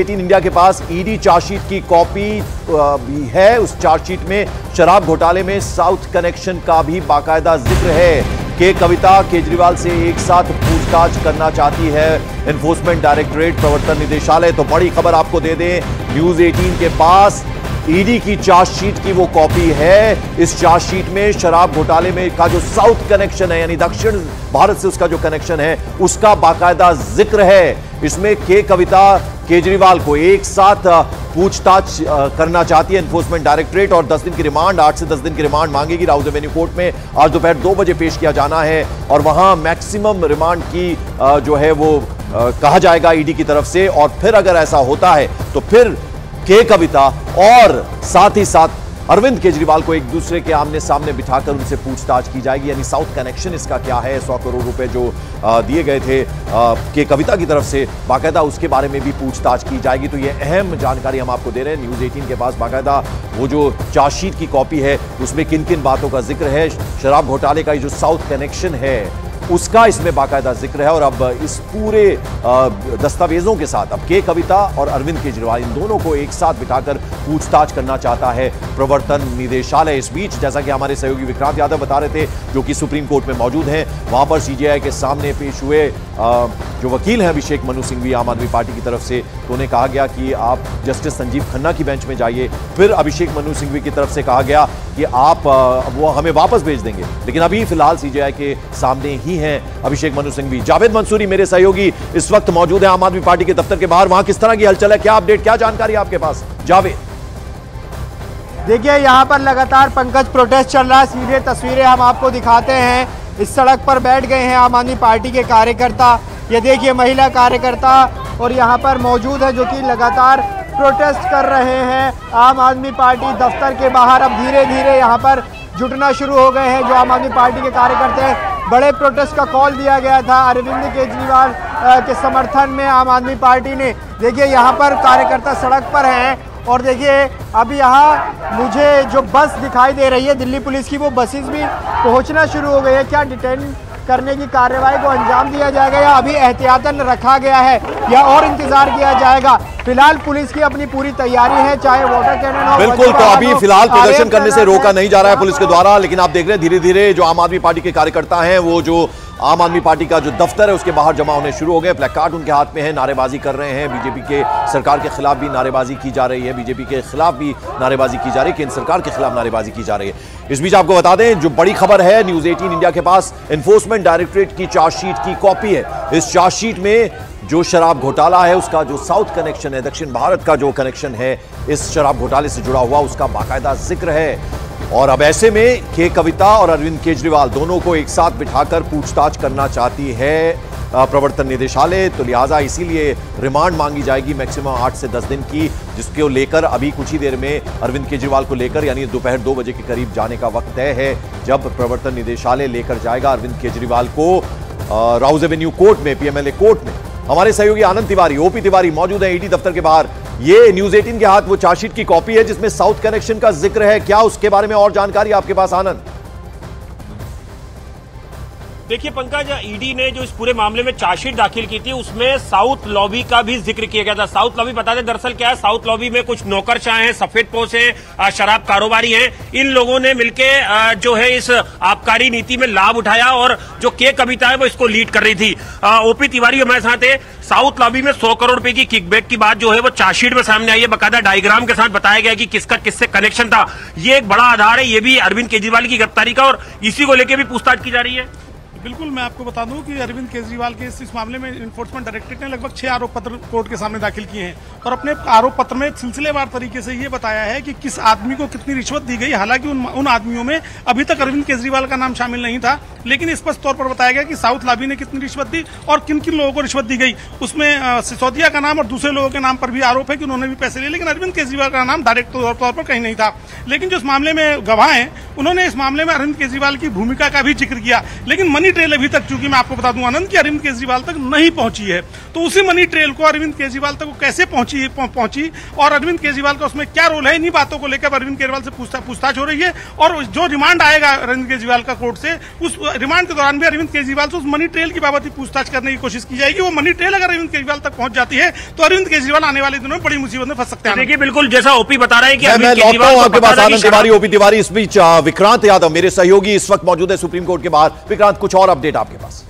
Eighteen India के पास ED chargesheet की कॉपी भी है। उस चार्जशीट में शराब घोटाले में साउथ कनेक्शन का भी बाकायदा ज़िक्र है के कविता केजरीवाल से एक साथ पूछताछ करना चाहती है एनफोर्समेंट डायरेक्टरेट प्रवर्तन निदेशालय। तो बड़ी खबर आपको दे दें न्यूज़ 18 के पास ईडी की चार्जशीट की वो कॉपी है। इस चार्जशीट में शराब घोटाले में का जो साउथ कनेक्शन है, यानी दक्षिण भारत से उसका जो कनेक्शन है, उसका बाकायदा ज़िक्र है। इसमें के कविता केजरीवाल को एक साथ पूछताछ करना चाहती है एनफोर्समेंट डायरेक्टरेट और 10 दिन की रिमांड 8 से 10 दिन की रिमांड मांगेगी राउज एवेन्यू कोर्ट में। आज दोपहर दो बजे पेश किया जाना है और वहाँ मैक्सिमम रिमांड की जो है वो कहा जाएगा ईडी की तरफ़ से। और फिर अगर ऐसा होता है तो फिर के कविता और साथ ही साथ अरविंद केजरीवाल को एक दूसरे के आमने सामने बिठाकर उनसे पूछताछ की जाएगी। यानी साउथ कनेक्शन इसका क्या है? सौ करोड़ रुपए जो दिए गए थे के कविता की तरफ़ से बाकायदा उसके बारे में भी पूछताछ की जाएगी। तो ये अहम जानकारी हम आपको दे रहे हैं। न्यूज़ 18 के पास बाकायदा वो जो चार्जशीट की कॉपी है, उसमें किन किन बातों का ज़िक्र है? शराब घोटाले का जो साउथ कनेक्शन है उसका इसमें बाकायदा ज़िक्र है और अब इस पूरे दस्तावेजों के साथ अब के कविता और अरविंद केजरीवाल इन दोनों को एक साथ बिठाकर पूछताछ करना चाहता है प्रवर्तन निदेशालय इस बीच। जैसा कि हमारे सहयोगी विक्रांत यादव बता रहे थे, जो कि सुप्रीम कोर्ट में मौजूद हैं, वहाँ पर सीजीआई के सामने पेश हुए जो वकील हैं अभिषेक मनु भी आम आदमी पार्टी की तरफ़ से तो उन्हें कहा गया कि आप जस्टिस संजीव खन्ना की बेंच में जाइए। फिर अभिषेक मनु सिंघवी की तरफ़ से कहा गया कि आप वो हमें वापस भेज देंगे। लेकिन अभी फ़िलहाल सीजीआई के सामने ही हैं। अभिषेक मनु सिंघवी जावेद मंसूरी मेरे सहयोगी, इस वक्त मौजूद है आम आदमी पार्टी के दफ्तर के बाहर। वहाँ किस तरह की हलचल है? क्या अपडेट क्या जानकारी आपके पास? जावेद। देखिए, यहाँ पर लगातार पंकज प्रोटेस्ट चल रहा है। सीधे तस्वीरें हम आपको दिखाते हैं। इस सड़क पर बैठ गए हैं आम आदमी पार्टी के कार्यकर्ता। ये देखिए, महिला कार्यकर्ता और यहाँ पर मौजूद है जो कि लगातार प्रोटेस्ट कर रहे हैं। आम आदमी पार्टी दफ्तर के बाहर अब धीरे धीरे यहाँ पर जुटना शुरू हो गए हैं। जो आम आदमी पार्टी के कार्यकर्ता हैं बड़े प्रोटेस्ट का कॉल दिया गया था। अरविंद केजरीवाल के समर्थन में आम आदमी पार्टी ने। देखिए, यहाँ पर कार्यकर्ता सड़क पर हैं और देखिए, अब यहाँ मुझे जो बस दिखाई दे रही है दिल्ली पुलिस की, वो बसेस भी पहुँचना शुरू हो गई है। क्या डिटेन करने की कार्रवाई को अंजाम दिया जाएगा या अभी एहतियातन रखा गया है या और इंतज़ार किया जाएगा? फ़िलहाल पुलिस की अपनी पूरी तैयारी है चाहे वाटर कैनन हो बिल्कुल तो अभी फ़िलहाल प्रदर्शन करने से रोका नहीं जा रहा है पुलिस के द्वारा लेकिन आप देख रहे हैं धीरे धीरे जो आम आदमी पार्टी के कार्यकर्ता है वो जो आम आदमी पार्टी का जो दफ्तर है, उसके बाहर जमा होने शुरू हो गए। प्लेक कार्ड उनके हाथ में है, नारेबाजी कर रहे हैं। बीजेपी के सरकार के खिलाफ भी नारेबाजी की जा रही है। बीजेपी के खिलाफ भी नारेबाजी की जा रही है, केंद्र सरकार के खिलाफ नारेबाजी की जा रही है। इस बीच आपको बता दें, जो बड़ी खबर है, न्यूज़ एटीन इंडिया के पास एनफोर्समेंट डायरेक्टोरेट की चार्जशीट की कॉपी है। इस चार्जशीट में जो शराब घोटाला है, उसका जो साउथ कनेक्शन है, दक्षिण भारत का जो कनेक्शन है, इस शराब घोटाले से जुड़ा हुआ उसका बाकायदा ज़िक्र है। और अब ऐसे में के कविता और अरविंद केजरीवाल दोनों को एक साथ बिठाकर पूछताछ करना चाहती है प्रवर्तन निदेशालय। तो लिहाजा इसीलिए रिमांड मांगी जाएगी मैक्सिमम आठ से दस दिन की, जिसको लेकर अभी कुछ ही देर में अरविंद केजरीवाल को लेकर, यानी दोपहर दो बजे के करीब जाने का वक्त तय है, जब प्रवर्तन निदेशालय लेकर जाएगा अरविंद केजरीवाल को राउज एवेन्यू कोर्ट में, पीएमएलए कोर्ट में। हमारे सहयोगी आनंद तिवारी, ओपी तिवारी मौजूद है ईडी दफ्तर के बाहर। ये न्यूज़ 18 के हाथ, वो चार्जशीट की कॉपी है जिसमें साउथ कनेक्शन का ज़िक्र है। क्या उसके बारे में और जानकारी आपके पास, आनंद? देखिए पंकज, ईडी ने जो इस पूरे मामले में चार्जशीट दाखिल की थी, उसमें साउथ लॉबी का भी ज़िक्र किया गया था। साउथ लॉबी बता दें, दरअसल क्या है, साउथ लॉबी में कुछ नौकरशाह हैं, सफ़ेद पोष हैं शराब कारोबारी हैं। इन लोगों ने मिलके जो है इस आबकारी नीति में लाभ उठाया और जो के कविता है, वो इसको लीड कर रही थी। ओपी तिवारी हमारे साथ है, साउथ लॉबी में सौ करोड़ रुपए की किकबैक की बात जो है, वो चार्जशीट में सामने आई है। बकायदा डायग्राम के साथ बताया गया कि किसका किससे कनेक्शन था। ये एक बड़ा आधार है, ये भी अरविंद केजरीवाल की गिरफ्तारी का और इसी को लेकर भी पूछताछ की जा रही है। बिल्कुल मैं आपको बता दूँ कि अरविंद केजरीवाल के इस, मामले में इन्फोर्समेंट डायरेक्टरेट ने लगभग छह आरोप पत्र कोर्ट के सामने दाखिल किए हैं। और अपने आरोप पत्र में सिलसिलेवार तरीके से ये बताया है कि किस आदमी को कितनी रिश्वत दी गई। हालाँकि उन, उन आदमियों में अभी तक अरविंद केजरीवाल का नाम शामिल नहीं था लेकिन स्पष्ट तौर पर बताया गया कि साउथ लाबी ने कितनी रिश्वत दी और किन किन लोगों को रिश्वत दी गई। उसमें सिसोदिया का नाम और दूसरे लोगों के नाम पर भी आरोप है कि उन्होंने भी पैसे लिए लेकिन अरविंद केजरीवाल का नाम डायरेक्ट तौर पर कहीं नहीं था। लेकिन जो इस मामले में गवाह हैं उन्होंने इस मामले में अरविंद केजरीवाल की भूमिका का भी ज़िक्र किया। लेकिन मनी ट्रेल अभी तक चूँकि मैं आपको बता दूँ आनंद की अरविंद केजरीवाल तक नहीं पहुँची है। तो उसी मनी ट्रेल को अरविंद केजरीवाल तक कैसे पहुँची पहुँची पहुँची? और अरविंद केजरीवाल का उसमें क्या रोल है? इन्हीं बातों को लेकर अरविंद केजरीवाल से पूछताछ हो रही है। और जो रिमांड आएगा अरविंद केजरीवाल का कोर्ट से उस रिमांड के दौरान भी अरविंद केजरीवाल से उस मनी ट्रेल की बाबत पूछताछ करने की कोशिश की जाएगी। वो मनी ट्रेल अगर अरविंद केजरीवाल तक पहुँच जाती है तो अरविंद केजरीवाल आने वाले दिनों में बड़ी मुसीबत में फंस सकते हैं। देखिए बिल्कुल जैसा ओपी बता रहा है कि मैं मैं अरविंद लौटता केजरीवाल हूँ आपके पास आनंद तिवारी ओपी तिवारी इस बीच विक्रांत यादव, मेरे सहयोगी इस वक्त मौजूद है सुप्रीम कोर्ट के बाहर। विक्रांत, कुछ और अपडेट आपके पास।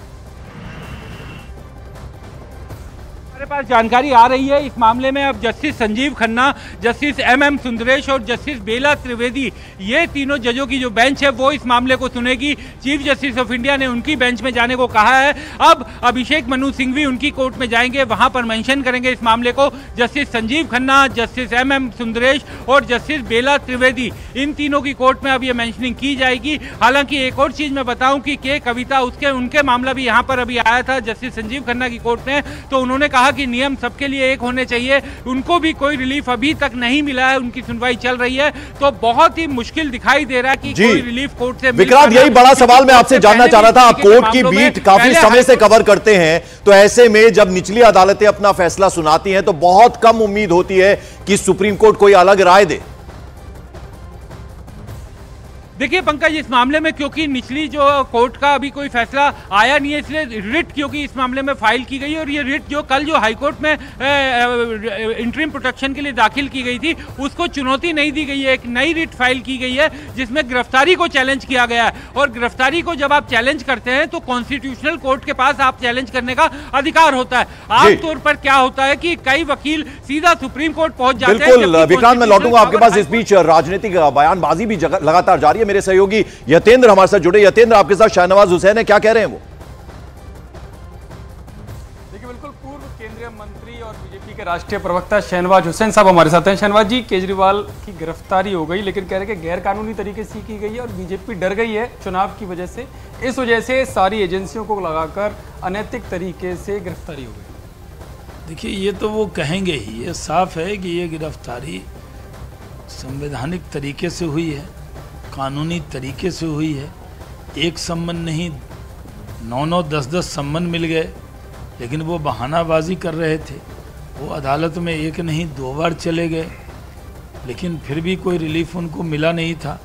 पास जानकारी आ रही है। इस मामले में अब justice Sanjiv Khanna, justice M M Sundresh और जस्टिस बेला त्रिवेदी, ये तीनों जजों की जो बेंच है, वो इस मामले को सुनेगी। चीफ जस्टिस ऑफ़ इंडिया ने उनकी बेंच में जाने को कहा है। अब अभिषेक मनु सिंह भी उनकी कोर्ट में जाएँगे, वहाँ पर मेंशन करेंगे इस मामले को। Justice Sanjiv Khanna, justice M M Sundresh और जस्टिस बेला त्रिवेदी, इन तीनों की कोर्ट में अब ये मैंशनिंग की जाएगी। हालाँकि एक और चीज़ मैं बताऊँ कि के कविता, उसके, उनके मामला भी यहाँ पर अभी आया था, जस्टिस संजीव खन्ना की कोर्ट में। तो उन्होंने कहा कि नियम सबके लिए एक होने चाहिए। उनको भी कोई रिलीफ अभी तक नहीं मिला है उनकी सुनवाई चल रही है। तो बहुत ही मुश्किल दिखाई दे रहा है कि कोई रिलीफ कोर्ट से विक्रांत यही बड़ा सवाल मैं आपसे जानना चाह रहा था। आप कोर्ट की बीट काफ़ी समय से कवर करते हैं तो ऐसे में जब निचली अदालतें अपना फैसला सुनाती है तो बहुत कम उम्मीद होती है कि सुप्रीम कोर्ट कोई अलग राय दे। देखिए पंकज इस मामले में क्योंकि निचली जो कोर्ट का अभी कोई फैसला आया नहीं है इसलिए रिट क्योंकि इस मामले में फ़ाइल की गई और ये रिट जो कल जो हाईकोर्ट में इंटरिम प्रोटेक्शन के लिए दाखिल की गई थी उसको चुनौती नहीं दी गई है एक नई रिट फ़ाइल की गई है जिसमें गिरफ्तारी को चैलेंज किया गया है। और गिरफ्तारी को जब आप चैलेंज करते हैं तो कॉन्स्टिट्यूशनल कोर्ट के पास आप चैलेंज करने का अधिकार होता है। आमतौर पर क्या होता है कि कई वकील सीधा सुप्रीम कोर्ट पहुँच जाते हैं बिल्कुल जबकि विक्रांत मैं लौटूँगा आपके पास इस बीच राजनीतिक बयानबाजी भी लगातार जारी है। मेरे सहयोगी यतेंद्र हमारे साथ जुड़े। यतेंद्र आपके साथ शाहनवाज हुसैन है। क्या कह रहे हैं वो? देखिए बिल्कुल पूर्व केंद्रीय मंत्री और बीजेपी के राष्ट्रीय प्रवक्ता शहनवाज हुसैन साहब हमारे साथ हैं। शहनवाज जी केजरीवाल की गिरफ्तारी हो गई लेकिन कह रहे हैं कि गैर कानूनी तरीके से की गई है और बीजेपी डर गई है चुनाव की वजह से। इस वजह से सारी एजेंसियों को लगाकर अनैतिक तरीके से गिरफ्तारी हो गई। देखिए ये तो वो कहेंगे ही। ये साफ़ है कि ये गिरफ्तारी संवैधानिक तरीके से हुई है। कानूनी तरीके से हुई है। एक संबंध नहीं, नौ नौ दस दस संबंध मिल गए, लेकिन वो बहानाबाजी कर रहे थे। वो अदालत में एक नहीं, दो बार चले गए, लेकिन फिर भी कोई रिलीफ उनको मिला नहीं था।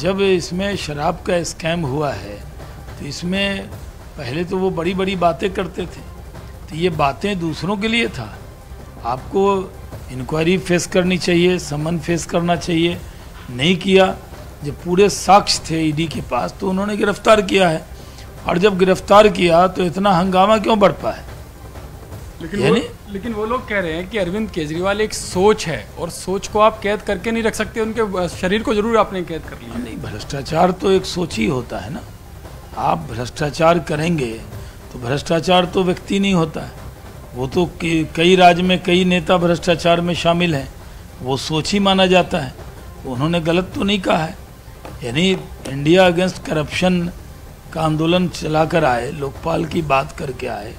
जब इसमें शराब का स्कैम हुआ है तो इसमें पहले तो वो बड़ी बड़ी बातें करते थे तो ये बातें दूसरों के लिए था। आपको इंक्वायरी फेस करनी चाहिए, समन फेस करना चाहिए, नहीं किया जब पूरे साक्ष्य थे ईडी के पास तो उन्होंने गिरफ़्तार किया है। और जब गिरफ़्तार किया तो इतना हंगामा क्यों बढ़ पाए लेकिन वो, लेकिन वो लोग कह रहे हैं कि अरविंद केजरीवाल एक सोच है और सोच को आप कैद करके नहीं रख सकते उनके शरीर को ज़रूर आपने कैद कर लिया। नहीं भ्रष्टाचार तो एक सोच ही होता है ना। आप भ्रष्टाचार करेंगे तो भ्रष्टाचार तो व्यक्ति नहीं होता है। वो तो कई राज्य में कई नेता भ्रष्टाचार में शामिल हैं वो सोच ही माना जाता है। उन्होंने गलत तो नहीं कहा है। यानी इंडिया अगेंस्ट करप्शन का आंदोलन चलाकर आए, लोकपाल की बात करके आए,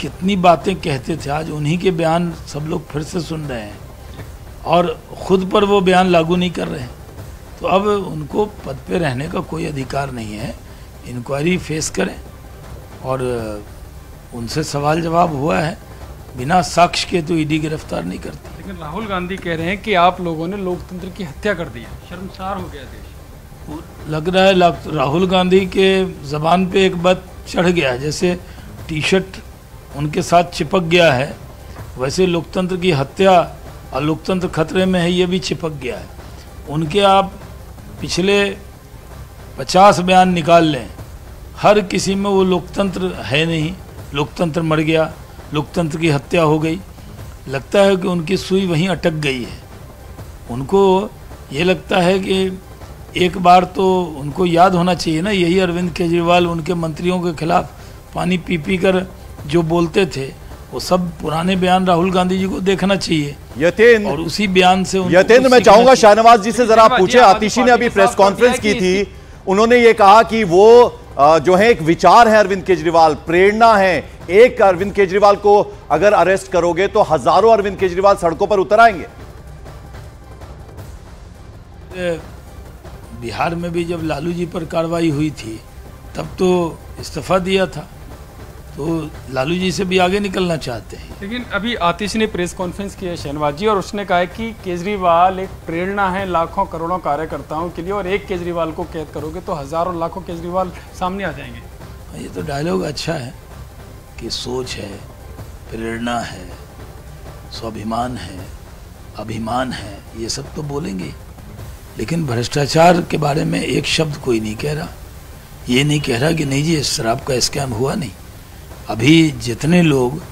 कितनी बातें कहते थे आज, उन्हीं के बयान सब लोग फिर से सुन रहे हैं। और खुद पर वो बयान लागू नहीं कर रहे हैं। तो अब उनको पद पे रहने का कोई अधिकार नहीं है। इंक्वायरी फेस करें। और उनसे सवाल जवाब हुआ है। बिना साक्ष्य के तो ईडी गिरफ़्तार नहीं करती। लेकिन राहुल गांधी कह रहे हैं कि आप लोगों ने लोकतंत्र की हत्या कर दी है। शर्मसार हो गया देश। लग रहा है राहुल गांधी के जबान पे एक बात चढ़ गया है जैसे टी शर्ट उनके साथ चिपक गया है, वैसे लोकतंत्र की हत्या और लोकतंत्र खतरे में है, ये भी चिपक गया है। उनके आप पिछले पचास बयान निकाल लें, हर किसी में वो लोकतंत्र है नहीं, लोकतंत्र मर गया, लोकतंत्र की हत्या हो गई, लगता है कि उनकी सुई वहीं अटक गई है। उनको ये लगता है कि एक बार तो उनको याद होना चाहिए ना यही अरविंद केजरीवाल उनके मंत्रियों के खिलाफ पानी पी पी कर जो बोलते थे वो सब पुराने बयान राहुल गांधी जी को देखना चाहिए। यतेंद्र और उसी बयान से कुछ मैं चाहूँगा शाहनवाज जी से जरा पूछे आतिशी ने अभी प्रेस कॉन्फ्रेंस की थी उन्होंने ये कहा कि वो जो है एक विचार है अरविंद केजरीवाल प्रेरणा है। एक अरविंद केजरीवाल को अगर अरेस्ट करोगे तो हज़ारों अरविंद केजरीवाल सड़कों पर उतर आएँगे। बिहार में भी जब लालू जी पर कार्रवाई हुई थी तब तो इस्तीफा दिया था। तो लालू जी से भी आगे निकलना चाहते हैं। लेकिन अभी आतिश ने प्रेस कॉन्फ्रेंस की है शहनवाज जी और उसने कहा है कि केजरीवाल एक प्रेरणा है लाखों करोड़ों कार्यकर्ताओं के लिए और एक केजरीवाल को कैद करोगे तो हज़ारों लाखों केजरीवाल सामने आ जाएँगे। ये तो डायलॉग अच्छा है कि सोच है प्रेरणा है स्वाभिमान है अभिमान है ये सब तो बोलेंगे। लेकिन भ्रष्टाचार के बारे में एक शब्द कोई नहीं कह रहा। ये नहीं कह रहा कि नहीं जी इस शराब का स्कैम हुआ नहीं। अभी जितने लोग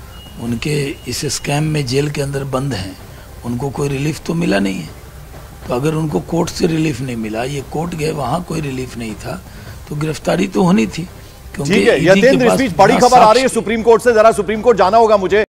उनके इस स्कैम में जेल के अंदर बंद हैं उनको कोई रिलीफ तो मिला नहीं है। तो अगर उनको कोर्ट से रिलीफ नहीं मिला ये कोर्ट गए वहाँ कोई रिलीफ नहीं था तो गिरफ्तारी तो होनी थी क्योंकि ठीक है यतेंद्र इस बीच बड़ी खबर आ रही है सुप्रीम कोर्ट से जरा सुप्रीम कोर्ट जाना होगा मुझे।